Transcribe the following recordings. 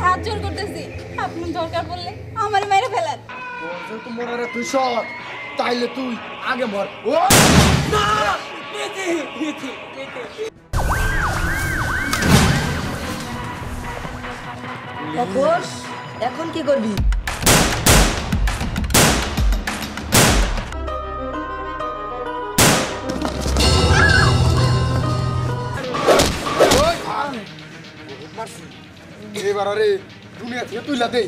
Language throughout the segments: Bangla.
হাত জোর করতেছি। আপনি দরকার পড়লে আমার মেরে ফেলার যেহেতু মরারে তুই সৎ তাইলে তুই আগে মর। ও! তাপস এখন কি করবি? এবার আরে দুনিয়া থেকে তুইলা দে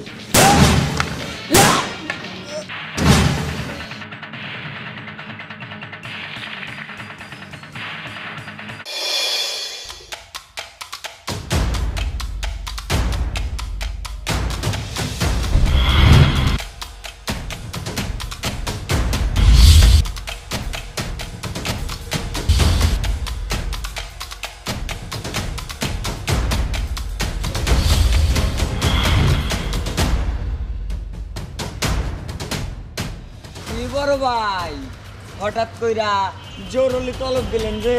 ভাই। হঠাৎ কইরা জরুরি তলব দিলেন যে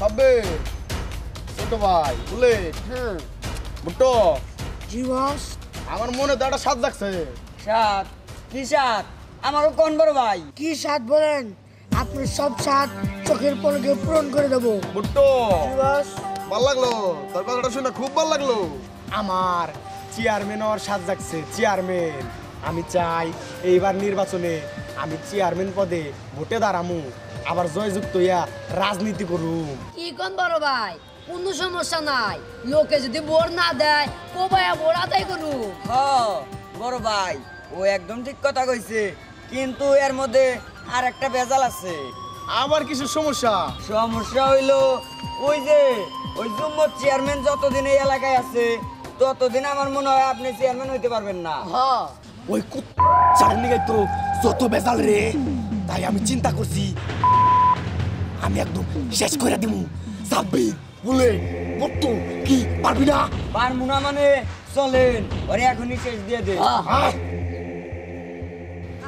সবে ছোট ভাই বুলেট হ্যাঁ। বুটো জি বস। আমার মনে তো একটা স্বাদ লাগছে। সাত কি সাত আমারও কোন বড় ভাই। কি সাত বলেন? আপনি সব সাত চোখের পলকে পূরণ করে দেবো। বুটো বস। ভালো লাগল। তোর কথাটা শুনে খুব ভালো লাগল। আমার চেয়ারম্যান হওয়ার স্বাদ জাগছে চেয়ারম্যান আমি চাই এইবার নির্বাচনে আমি চেয়ারম্যান পদে ভোটে দাঁড়ামু। আবার জয়যুক্ত হইয়া রাজনীতি করুম কি কোন বড় ভাই? কোনো সমস্যা নাই। লোকে যদি বোর না দেয় কোবায়া বোর আদায় করু। হ বড় ভাই ও একদম ঠিক কথা কইছে। কিন্তু এর মধ্যে আর একটা ভেজাল আছে। আবার কিছু সমস্যা? সমস্যা হইল ওই যে ওই জুম্মত চেয়ারম্যান যতদিন এই এলাকায় আছে ততদিন আমার মনে হয় আপনি চেয়ারম্যান হইতে পারবেন না। ওই চাটনি গাই তো যত বেজাল রে তাই আমি চিন্তা করছি। আমি একদম শেষ করে দিমু। সাব্বি বলে মত্তু কি পারবি না? পারমু না মানে চলেন ওরে এখনই শেষ দিয়ে দে।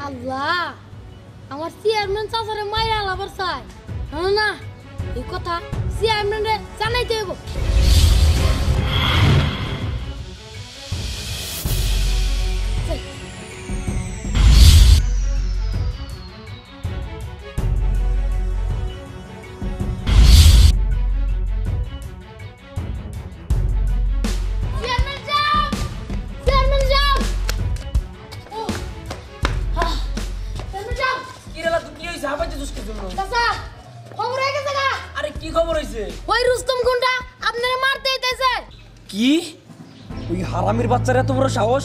আল্লাহ আমার চেয়ারম্যান চাচারে মাইরা আলাবার চাই হ্যাঁ না এই কথা চেয়ারম্যান রে জানাইতে হইব। ওই রুস্তম গুন্ডা আপনারা মারতে আইতেছে। কি? ওই হারামির বাচ্চার এত বড় সাহস?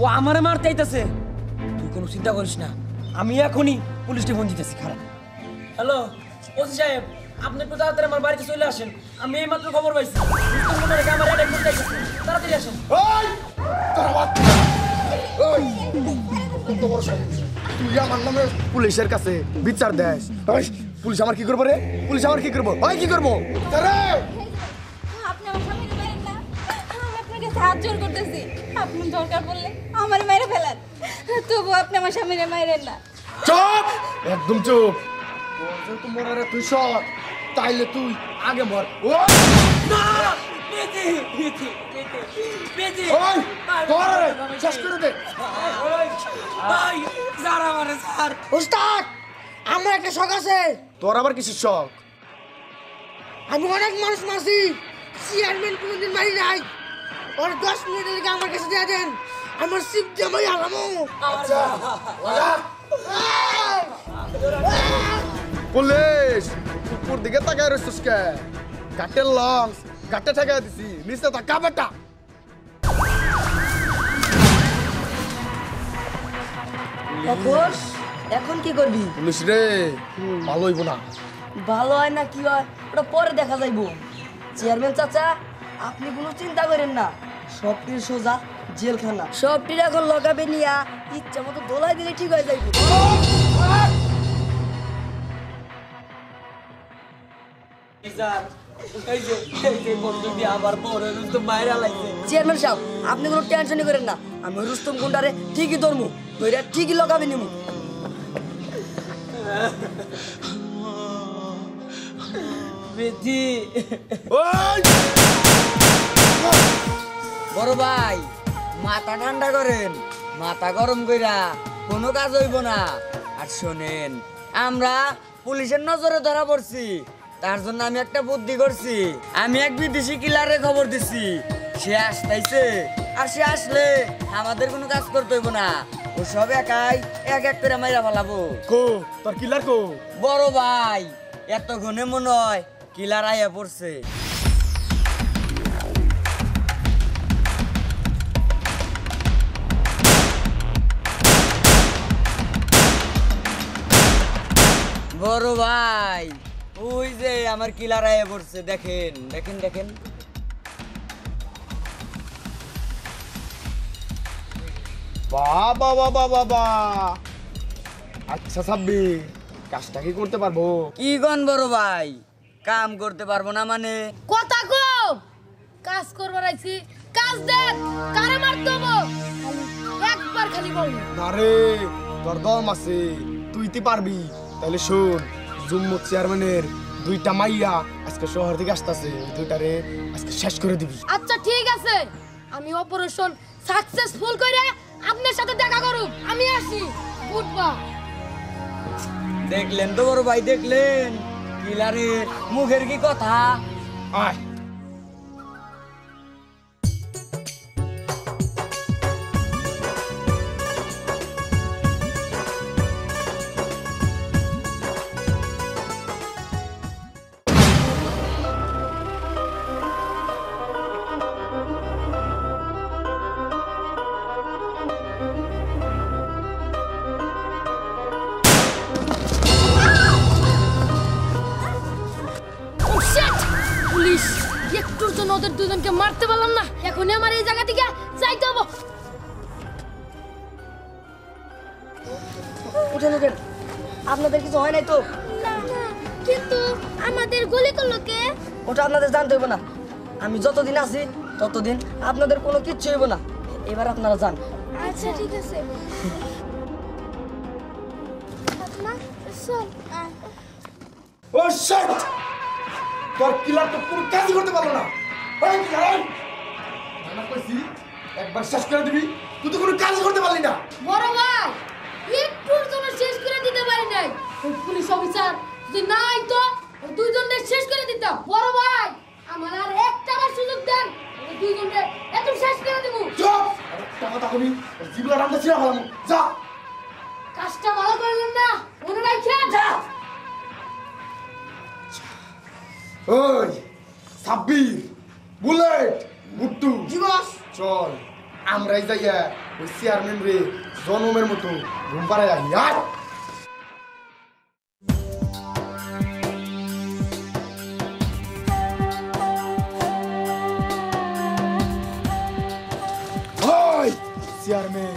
ও আমারে মারতে আইতাছে। তুই কোনো চিন্তা করিস না। আমি এখনই পুলিশে ফোন দিতেছি খারাপ। হ্যালো ওসি সাহেব আপনি একটু তাড়াতাড়ি আমার বাড়িতে চলে আসেন। আমি এই মাত্র খবর পাইছি। রুস্তম গুন্ডা রেখে আমার অ্যাটাক করতে তাড়াতাড়ি আসেন। ওই তোর বাচ্চা ওই সাহস। তুই আমার নামে পুলিশের কাছে বিচার দেস। ওই, পুলিশ আমার কি করব রে? পুলিশ আমার কি করব? ওই কি করব? তারে আপনি আমার স্বামীকে মেরেন না? আমি আপনার কাছে করতেছি। আপনি দরকার পড়লে আমার মেরে তবু আপনি আমার স্বামীরে মাইরেন না। চুপ! একদম চুপ! তুই সৎ তাইলে তুই আগে মর। ও! পেতে পেতে পেতে পেতে ওই তোর শেষ করে দে। ভাই যারা মারে স্যার। ওস্তাদ আমার একটা শখ আছে। তোর আবার কিছু শখ? আমি অনেক মানুষ মারছি। চেয়ারম্যান কোনোদিন মারি নাই। ওর দশ মিনিটের লেগে আমার কাছে দিয়ে দেন। আমার দিয়ে আমি আলামো পুলিশ উপর দিকে তাকায় রইছিস কে? গাটের লংস গাটে ঠেকাই দিছি নিচে তাকা বেটা তাপস এখন কি করবি? পুলিশ রে ভালো হইব না। ভালো হয় না কি হয়? ওটা পরে দেখা যাইবো। চেয়ারম্যান চাচা আপনি কোনো চিন্তা করেন না। সবটির সোজা জেলখানা। সবটির এখন লগাবে নিয়া ইচ্ছা মতো দোলাই দিলে ঠিক হয়ে যাইব। চেয়ারম্যান সাহেব আপনি কোনো টেনশনই করেন না। আমি রুস্তম গুন্ডারে ঠিকই ধরমু ধরে ঠিকই লগাবে নিমু। বেটি বড় ভাই মাথা ঠান্ডা করেন। মাথা গরম কইরা কোনো কাজ হইব না। আর শোনেন আমরা পুলিশের নজরে ধরা পড়ছি। তার জন্য আমি একটা বুদ্ধি করছি। আমি এক বিদেশি কিলারে খবর দিছি। সে আসতেছে আর সে আসলে আমাদের কোনো কাজ করতে হইব না। ও সব একাই এক এক করে মাইরা ফেলাবো। কো তোর কিলার কো? বড় ভাই এত ঘনে মনে হয় কিলার আইয়া পড়ছে। বড় ভাই ওই যে আমার কিলার আইয়া পড়ছে দেখেন দেখেন দেখেন। বাবা বাবা বাবা আচ্ছা সাব্বির কাজটা কি করতে পারব? কি গন বড় ভাই? কাম করতে পারব না মানে? কথা কম! কাজ করবার আইছি কাজ দেন কারে একবার খালি বল। না রে তোর দম আছে তুই তি পারবি। তাহলে শোন জুম্মু চেয়ারম্যানের দুইটা মাইয়া আজকে শহর থেকে আসতেছে দুইটারে আজকে শেষ করে দিবি। আচ্ছা ঠিক আছে। আমি অপারেশন সাকসেসফুল করে আপনার সাথে দেখা করুক আমি আসি। উঠবা। দেখলেন তো বড় ভাই দেখলেন। কিলারের মুখের কি কথা? আয়। ওদের দুজনকে মারতে পারলাম না। এখনই আমার এই জায়গা থেকে যাইতে হব। উঠেন উঠেন আপনাদের কিছু হয় নাই তো? কিন্তু আমাদের গুলি করল কে? ওটা আপনাদের জানতে হইব না। আমি যতদিন আছি ততদিন আপনাদের কোনো কিচ্ছু হইব না। এবার আপনারা যান। আচ্ছা ঠিক আছে। ও শিট তোর কিলার তো কোনো কাজই করতে পারল না। কইছি একবার শেষ করে দিবি। তুই তো কোনো কাজই করতে পারলি না। বড় ভাই একটুর জন্য শেষ করে দিতে পারি নাই। ওই পুলিশ অফিসার যদি নাই তো ওই দুইজনকে শেষ করে দিতাম। বড় ভাই আমার আর একটা বার সুযোগ দেন দুইজনকে এত শেষ করে দেবো। চুপ! একটা কথা কবি জিবলা রামটা ছিড়া ফেলাম যা! কাজটা ভালো করলেন না মনে রাখেন। ওই সাব্বির বুলেট মুট্টু। জি চল আমরাই যাইয়া ওই চেয়ারম্যান রে জনমের মতো ঘুম পাড়ায় আয়। চেয়ারম্যান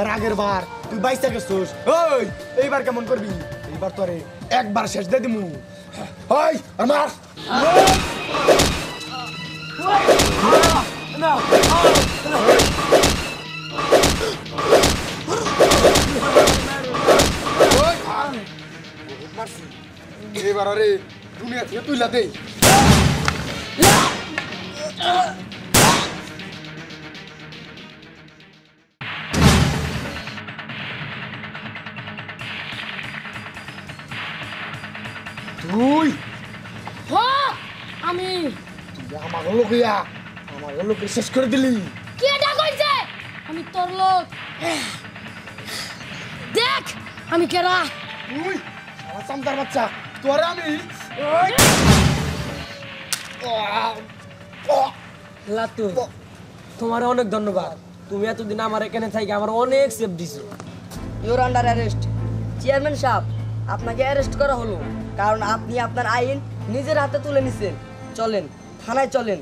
এর আগের বার তুই বাইসা গেছিস। ওই এইবার কেমন করবি? এইবার তোরে একবার শেষ দিয়ে দিমু। ওই আমার। এবার আরে দুনিয়া থেকে তুইলা দেই তুই হ আমি আমার লোকিয়া আমার লোকে শেষ করে দিলি। কে ডাকইছে আমি তোর লোক। দেখ আমি কেরা? তুই আমার চামচার বাচ্চা তোরে আমি! লাতু তোমার অনেক ধন্যবাদ। তুমি এতদিন আমার এখানে থাকি আমার অনেক সেফ দিছো। ইউর আন্ডার অ্যারেস্ট চেয়ারম্যান সাহেব আপনাকে অ্যারেস্ট করা হলো। কারণ আপনি আপনার আইন নিজের হাতে তুলে নিছেন। চলেন। থানায় চলেন।